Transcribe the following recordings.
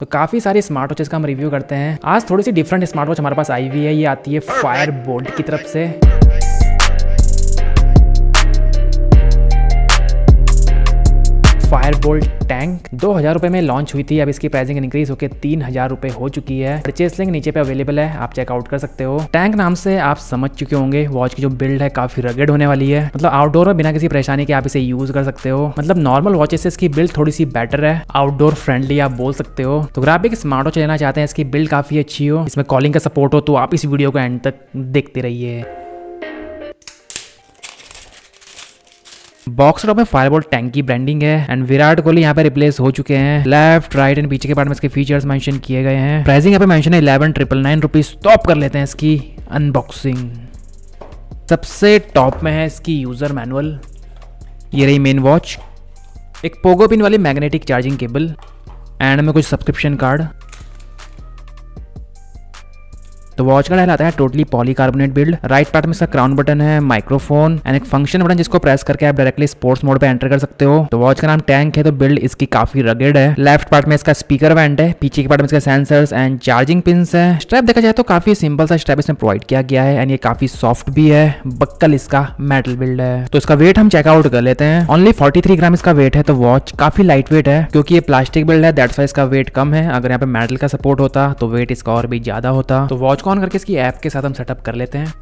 तो काफ़ी सारे स्मार्ट वॉचेस का हम रिव्यू करते हैं। आज थोड़ी सी डिफरेंट स्मार्ट वॉच हमारे पास आई हुई है, ये आती है फायर बोल्ट की तरफ़ से। फायर बोल्ट टैंक दो हज़ार रुपए में लॉन्च हुई थी। अब इसकी प्राइसिंग इंक्रीज होकर तीन हज़ार रुपए हो चुकी है। परचेस लिंक नीचे पे अवेलेबल है, आप चेकआउट कर सकते हो। टैंक नाम से आप समझ चुके होंगे वॉच की जो बिल्ड है काफ़ी रगेड होने वाली है। मतलब आउटडोर में बिना किसी परेशानी के आप इसे यूज़ कर सकते हो। मतलब नॉर्मल वॉचेस से इसकी बिल्ड थोड़ी सी बेटर है। आउटडोर फ्रेंडली आप बोल सकते हो। तो अगर आप एक स्मार्ट वॉच लेना चाहते हैं, इसकी बिल्ड काफ़ी अच्छी हो, इसमें कॉलिंग का सपोर्ट हो तो आप इस वीडियो को एंड तक देखते रहिए। बॉक्स टॉप में फायरबोल्ट टैंक की ब्रांडिंग है एंड विराट कोहली यहाँ पे रिप्लेस हो चुके हैं। लेफ़्ट राइट एंड पीछे के पार्ट में इसके फीचर्स मेंशन किए गए हैं। प्राइसिंग यहाँ पे मेंशन है eleven triple nine rupees top कर लेते हैं इसकी अनबॉक्सिंग सबसे टॉप में है इसकी यूज़र मैनुअल ये रही मेन वॉच एक पोगो पिन वाली मैग्नेटिक चार्जिंग केबल एंड में कुछ सब्सक्रिप्शन कार्ड तो वॉच का आता है totally polycarbonate build right part में इसका क्राउन बटन है माइक्रोफोन एंड एक फ़ंक्शन बटन जिसको प्रेस करके आप डायरेक्टली स्पोर्ट्स मोड पे एंटर कर सकते हो. तो वॉच का नाम टैंक है तो बिल्ड इसकी काफ़ी रगेड है. लेफ़्ट पार्ट में इसका स्पीकर वेंट है, पीछे के पार्ट में इसका सेंसर्स एंड चार्जिंग पिन है. स्ट्रैप देखा जाए तो काफ़ी सिंपल सा स्ट्रैप इसमें प्रोवाइड किया गया है एंड ये काफ़ी सॉफ्ट भी है. बक्कल इसका मेटल बिल्ड है. तो इसका वेट हम चेकआउट कर लेते हैं. ओनली फोर्टी ग्राम इसका वेट है तो वॉच काफ़ी लाइट वेट है, क्योंकि ये प्लास्टिक बिल्ड है दैट्स वाई इसका वेट कम है. अगर यहाँ पे मेटल का सपोर्ट होता तो वेट इसका और भी ज़्यादा होता. तो वॉच को ऑन करके इसकी ऐप के साथ हम सेटअप कर लेते हैं?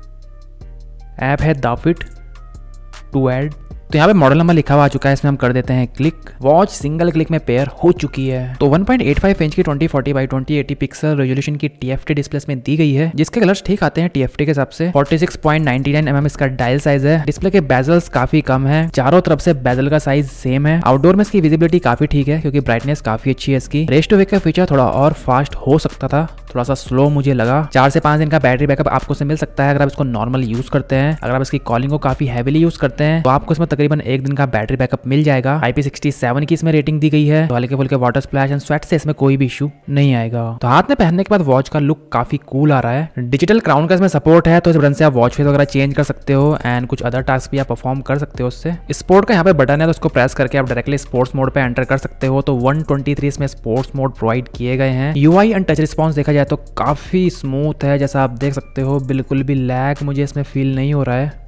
ऐप है दाफिट टू एड तो यहाँ पे मॉडल नंबर लिखा हुआ आ चुका है, इसमें हम कर देते हैं क्लिक वॉच सिंगल क्लिक में पेयर हो चुकी है। तो 1.85 इंच की 2040 बाई 2080 पिक्सल रेजोल्यूशन की टीएफटी डिस्प्ले में दी गई है, जिसके कलर्स ठीक आते हैं टीएफटी के हिसाब से। 46.99 mm इसका डायल साइज़ है। डिस्प्ले के बेजल्स काफ़ी कम है। चारों तरफ़ से बेजल का साइज़ सेम है। आउटडोर में इसकी विजिबिलिटी काफ़ी ठीक है, क्योंकि ब्राइटनेस काफ़ी अच्छी है इसकी। रेस्ट वेक का फीचर थोड़ा और फास्ट हो सकता था। थोड़ा सा स्लो मुझे लगा। चार से पाँच दिन का बैटरी बैकअप आपको से मिल सकता है अगर आप इसको नॉर्मल यूज़ करते हैं। अगर आप इसकी कॉलिंग को काफ़ी हैवीली यूज़ करते हैं तो आपको इसमें तकरीबन एक दिन का बैटरी बैकअप मिल जाएगा। आईपी की इसमें रेटिंग दी गई है। तो हल्के फुल्के वाटर स्प्लैश एंड स्वेट से इसमें कोई भी इशू नहीं आएगा। तो हाथ में पहनने के बाद वॉच का लुक काफ़ी कूल आ रहा है। डिजिटल क्राउन का इसमें सपोर्ट है तो इस बटन से आप वॉच फेस वगैरह चेंज कर सकते हो एंड कुछ अदर टास्क भी आप परफॉर्म कर सकते हो उससे। स्पोर्ट का यहाँ पे बटन है तो उसको प्रेस करके आप डायरेक्टली स्पोर्ट्स मोड पे एंटर कर सकते हो। तो 123 इसमें स्पोर्ट्स मोड प्रोवाइड किए गए हैं। यूआई एंड टच रिस्पॉन्स देखा जाए तो काफ़ी स्मूथ है, जैसा आप देख सकते हो। बिल्कुल भी लैग मुझे इसमें फील नहीं हो रहा है।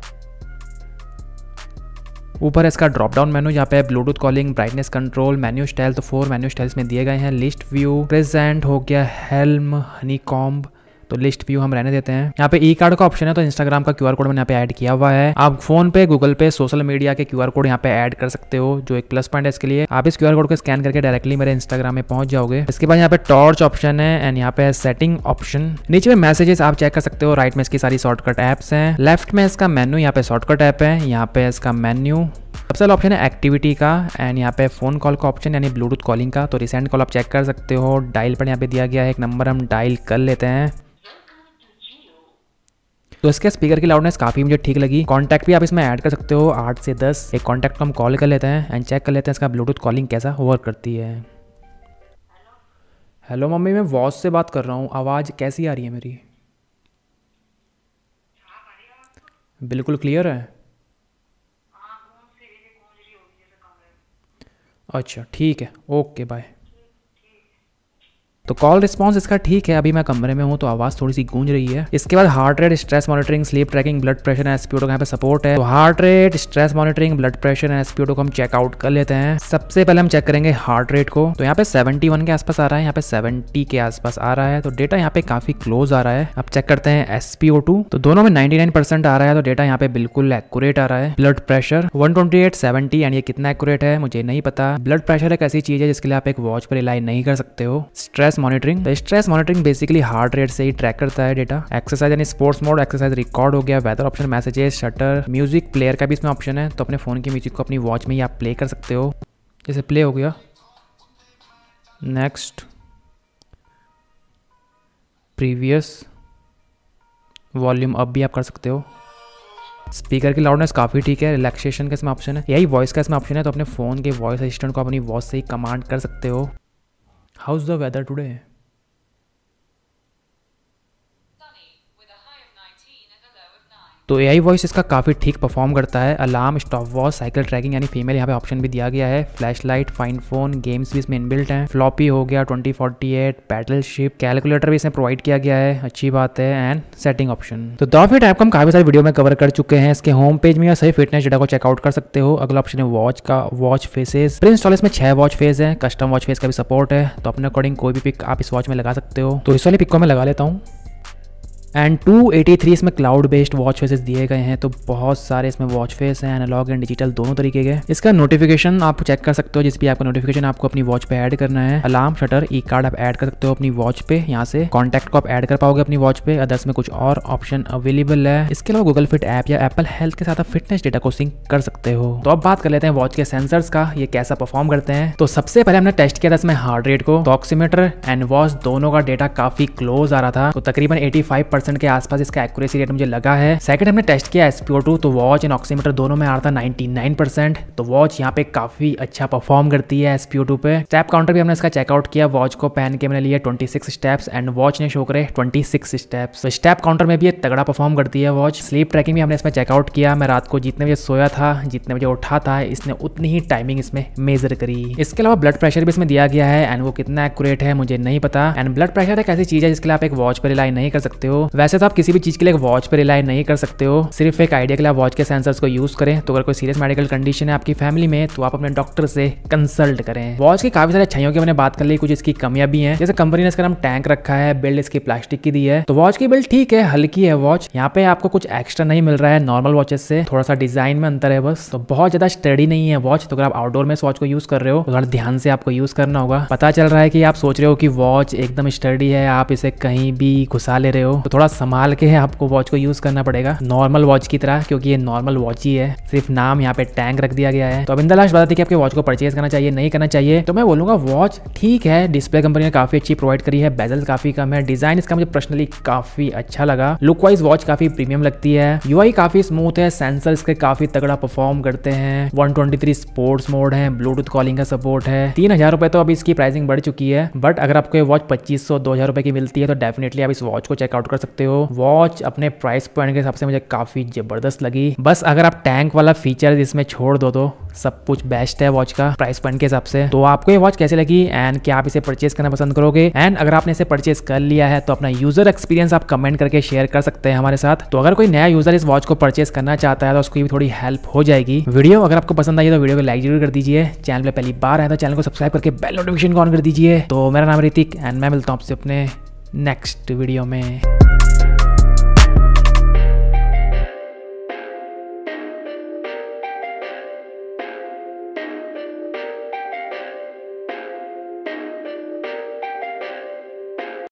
ऊपर इसका ड्रॉप डाउन मेनू यहाँ पे Bluetooth calling brightness control menu style तो फोर मेन्यू स्टाइल्स में दिए गए हैं। लिस्ट व्यू प्रेजेंट हो गया हेल्म हनी कॉम्ब तो लिस्ट व्यू हम रहने देते हैं। यहाँ पे ई कार्ड का ऑप्शन है तो इंस्टाग्राम का क्यूआर कोड मैंने यहाँ पे ऐड किया हुआ है। आप PhonePe Google Pay social media के क्यूआर कोड यहाँ पे ऐड कर सकते हो, जो एक प्लस पॉइंट है इसके लिए। आप इस क्यूआर कोड को स्कैन करके डायरेक्टली मेरे इंस्टाग्राम में पहुँच जाओगे। इसके बाद यहाँ पे टॉर्च ऑप्शन है एंड यहाँ पे सेटिंग ऑप्शन नीचे में मैसेजेस आप चेक कर सकते हो राइट में इसकी सारी शॉर्टकट एप्स हैं। लेफ़्ट में इसका मेन्यू यहाँ पे शॉर्टकट ऐप है। यहाँ पे इसका मेन्यू सबसे ऑप्शन है एक्टिविटी का एंड यहाँ पे फ़ोन कॉल का ऑप्शन यानी ब्लूटूथ कॉलिंग का। तो रिसेंट कॉल आप चेक कर सकते हो। डायल पर यहाँ पे दिया गया है, एक नंबर हम डायल कर लेते हैं। तो इसके स्पीकर की लाउडनेस काफ़ी मुझे ठीक लगी। कॉन्टैक्ट भी आप इसमें ऐड कर सकते हो, आठ से दस। एक कॉन्टैक्ट को हम कॉल कर लेते हैं एंड चेक कर लेते हैं इसका ब्लूटूथ कॉलिंग कैसा वर्क करती है। हेलो मम्मी, मैं वॉच से बात कर रहा हूँ। आवाज़ कैसी आ रही है मेरी? बिल्कुल क्लियर है। अच्छा ठीक है ओके बाय तो कॉल रिस्पॉन्स इसका ठीक है, अभी मैं कमरे में हूँ तो आवाज़ थोड़ी सी गूंज रही है। इसके बाद heart rate stress monitoring sleep tracking blood pressure and SPO यहाँ पे सपोर्ट है। तो heart rate stress monitoring blood pressure SPO को हम चेकआउट कर लेते हैं। सबसे पहले हम चेक करेंगे हार्ट रेट को। तो यहाँ पे सेवेंटी के आसपास आ रहा है, यहाँ पे सेवेंटी के आसपास आ रहा है। तो डेटा यहाँ पे काफ़ी क्लोज आ रहा है। अब चेक करते हैं एसपीओ तो दोनों में नाइनटी आ रहा है तो डेटा यहाँ पे बिल्कुल एक्यूरेट आ रहा है। Blood pressure one twenty and ये कितना एक्यूरेट है, मुझे नहीं पता। ब्लड प्रेशर एक ऐसी चीज़ है जिसके लिए आप एक वॉच पर रिलाई नहीं कर सकते हो। Stress monitoring stress monitoring basically heart rate से ही ट्रैक करता है डेटा एक्सरसाइज यानी स्पोर्ट्स मोड एक्सरसाइज रिकॉर्ड हो गया weather option messages shutter music player का भी इसमें ऑप्शन है. तो अपने फ़ोन की म्यूज़िक को अपनी वॉच में ही आप प्ले कर सकते हो. जैसे प्ले हो गया. नेक्स्ट प्रीवियस वॉल्यूम अब भी आप कर सकते हो. स्पीकर की लाउडनेस काफ़ी ठीक है रिलैक्सेशन का इसमें ऑप्शन है. यही वॉइस का इसमें ऑप्शन है तो अपने फ़ोन के वॉइस असिस्टेंट को अपनी वॉइस से ही कमांड कर सकते हो. हाउस द वेदर टुडे तो ए वॉइस इसका काफ़ी ठीक परफॉर्म करता है। Alarm stop watch cycle tracking यानी फीमेल यहाँ पे ऑप्शन भी दिया गया है। Flash light find phone games भी इसमें इनबिल्ट है। फ्लॉपी हो गया twenty forty eight ship calculator भी इसमें प्रोवाइड किया गया है। अच्छी बात है एंड सेटिंग ऑप्शन तो दो टाइप का हम काफ़ी सारे वीडियो में कवर कर चुके हैं। इसके होम पेज में सही फिटनेस डेटा को चेकआउट कर सकते हो। अगला ऑप्शन है वॉच का वॉच फेसेस प्रिंस इंस्टॉल इसमें छह वॉच फेस है। कस्टम वॉच फेस का भी सपोर्ट है। तो अपने अकॉर्डिंग कोई भी पिक आप इस वॉच में लगा सकते हो। तो इस वाली पिक को मैं लगा लेता हूँ। एंड 283 इसमें क्लाउड बेस्ड वॉच फेसेस दिए गए हैं तो बहुत सारे इसमें वॉच फेस हैं एनालॉग एंड डिजिटल दोनों तरीके के। इसका नोटिफिकेशन आप चेक कर सकते हो, जिस भी आपका नोटिफिकेशन आपको अपनी वॉच पे ऐड करना है। अलार्म शटर ई कार्ड आप ऐड कर सकते हो अपनी वॉच पे, यहाँ से। कॉन्टैक्ट को आप ऐड कर पाओगे अपनी वॉच पे। अदर्स में कुछ और ऑप्शन अवेलेबल है। इसके अलावा गूगल फिट ऐप या एप्पल हेल्थ के साथ आप फिटनेस डेटा को सिंक कर सकते हो। तो अब बात कर लेते हैं वॉच के सेंसर्स का, ये कैसा परफॉर्म करते हैं। तो सबसे पहले हमने टेस्ट किया था इसमें हार्ट रेट को। ऑक्सीमीटर एंड वॉच दोनों का डेटा काफ़ी क्लोज आ रहा था। तो तकरीबन एटी के आसपास इसका एक्यूरेसी रेट मुझे लगा है। सेकंड हमने टेस्ट किया एसपीओ टू तो वॉच एंड ऑक्सीमीटर दोनों में आ रहा था 99% तो वॉच यहाँ पे काफ़ी अच्छा परफॉर्म करती है एसपीओ टू पे। स्टेप काउंटर भी हमने इसका चेकआउट किया। वॉच को पहन के मैंने लिया 26 स्टेप्स एंड वॉच ने शो करे 26 स्टेप्स तो स्टेप काउंटर में भी तगड़ा परफॉर्म करती है वॉच स्लीप ट्रैकिंग भी हमने इसमें चेकआउट किया। मैं रात को जितने बजे सोया था, जितने बजे उठा था, इसने उतनी ही टाइमिंग इसमें मेजर करी। इसके अलावा ब्लड प्रेशर भी इसमें दिया गया है। एंड वो कितना एक्यूरेट है, मुझे नहीं पता। एंड ब्लड प्रेशर एक ऐसी चीज़ है जिसके लिए आप एक वॉच पर रिलाई नहीं कर सकते हो। वैसे तो आप किसी भी चीज़ के लिए वॉच पर रिलाई नहीं कर सकते हो। सिर्फ़ एक आइडिया के लिए वॉच के सेंसर्स को यूज़ करें। तो अगर कोई सीरियस मेडिकल कंडीशन है आपकी फैमिली में तो आप अपने डॉक्टर से कंसल्ट करें। वॉच की काफ़ी सारी अच्छाइयों की मैंने बात कर ली, कुछ इसकी कमियाँ भी हैं। जैसे कंपनी ने इसका नाम टैंक रखा है बिल्ड इसकी प्लास्टिक की दी है। तो वॉच की बिल्ड ठीक है, हल्की है वॉच यहाँ पे आपको कुछ एक्स्ट्रा नहीं मिल रहा है नॉर्मल वॉचेस से। थोड़ा सा डिज़ाइन में अंतर है बस। तो बहुत ज़्यादा स्टडी नहीं है वॉच तो अगर आप आउटडोर में इस वॉच को यूज़ कर रहे हो तो थोड़ा ध्यान से आपको यूज़ करना होगा। पता चल रहा है कि आप सोच रहे हो कि वॉच एकदम स्टडी है, आप इसे कहीं भी घुसा ले रहे हो। तो थोड़ा संभाल के है, आपको वॉच को यूज़ करना पड़ेगा। नॉर्मल वॉच की तरह, क्योंकि ये नॉर्मल वॉच ही है। सिर्फ़ नाम यहाँ पे टैंक रख दिया गया है। तो अब इन बताती कि आपके वॉच को परचेज करना चाहिए, नहीं करना चाहिए। तो मैं बोलूँगा वॉच ठीक है डिस्प्ले कंपनी ने काफ़ी अच्छी प्रोवाइड करी है बेजल काफ़ी कम है डिज़ाइन इसका मुझे पर्सनली काफ़ी अच्छा लगा। लुक वाइज वॉच काफ़ी प्रीमियम लगती है। यूआई काफ़ी स्मूथ है सेंसर इसके काफ़ी तगड़ा परफॉर्म करते हैं। वन स्पोर्ट्स मोड है ब्लूटूथ कॉलिंग का सपोर्ट है। तीन हज़ार रुपए तो अभी इसकी प्राइसिंग बढ़ चुकी है। बट अगर आपको ये वॉच पच्चीस सौ, दो हज़ार रुपए की मिलती है तो डेफिनेटली आप इस वॉच को चेकआउट कर सकते हो। वॉच अपने प्राइस पॉइंट के हिसाब से मुझे काफ़ी ज़बरदस्त लगी। बस अगर आप टैंक वाला फीचर इसमें छोड़ दो तो सब कुछ बेस्ट है वॉच का प्राइस पॉइंट के हिसाब से। तो आपको ये वॉच कैसे लगी एंड क्या आप इसे परचेज करना पसंद करोगे? एंड अगर आपने इसे परचेज कर लिया है तो अपना यूज़र एक्सपीरियंस आप कमेंट करके शेयर कर सकते हैं हमारे साथ। तो अगर कोई नया यूज़र इस वॉच को परचेज करना चाहता है तो उसकी भी थोड़ी हेल्प हो जाएगी। वीडियो अगर आपको पसंद आई तो वीडियो को लाइक ज़रूर कर दीजिए। चैनल पे पहली बार है तो चैनल को सब्सक्राइब करके बेल नोटिफिकेशन ऑन कर दीजिए। तो मेरा नाम ऋतिक एंड मैं मिलता हूँ आपसे अपने नेक्स्ट वीडियो में।